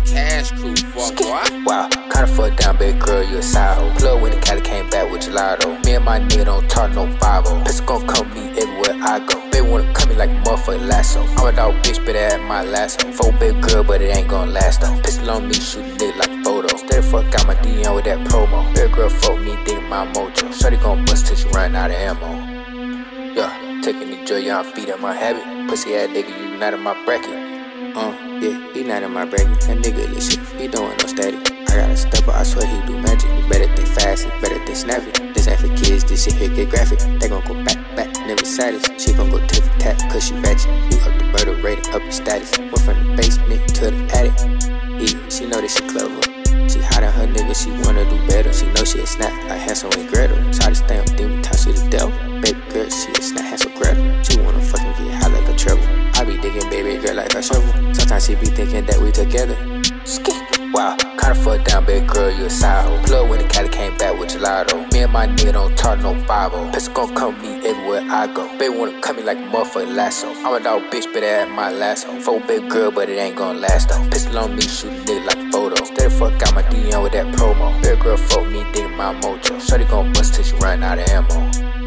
It's cash crew, fuck boy. Wow, kinda fucked down, big girl, you a side. Plug when the Cali came back with gelato. Me and my nigga don't talk no Bible. Pistol gon' come me everywhere I go. They wanna cut me like a motherfucking lasso. I'm a dog bitch, but at my lasso. Four big girl, but it ain't gon' last though. Pistol on me, shoot nigga like a photo. Steady fuck out my DM with that promo. Big girl fuck me, dig my mojo. Shorty gon' bust till she run out of ammo. Yeah, taking the joy, yeah, I'm feeding my habit. Pussy ass nigga, you not in my bracket. Uh, not in my bracket. That nigga this shit, he doing no static. I got a stepper, I swear he do magic. He better think fast, he better think snappy. This ain't for kids, this shit here get graphic. They gon' go back, back, never satisfied. She gon' go for tat, cause she ratchet. We up the murder rating, up the status. Went from the basement to the attic. Yeah, she know that she clever. She hot on her nigga, she wanna do better. She know she a snap, like Hansel and Gretel. Try to stay on demon time, she the devil. Baby girl, she a snap, Hansel Gretel. She wanna fucking get high like a treble. I be digging baby girl like a shovel. Sometimes she be thinking that we together. Wow, kinda fucked down, big girl, you a side. Plug when the Cali came back with gelato. Me and my nigga don't talk no Bible. Pistol gon' come me everywhere I go. They wanna cut me like a motherfucking lasso. I'm a dog bitch, but at my lasso. Four big girl, but it ain't gon' last though. Pistol on me, shoot nigga like a photo. Steady fuck out my DM with that promo. Big girl fuck me, dig my mojo. Shorty gon' bust till she run out of ammo.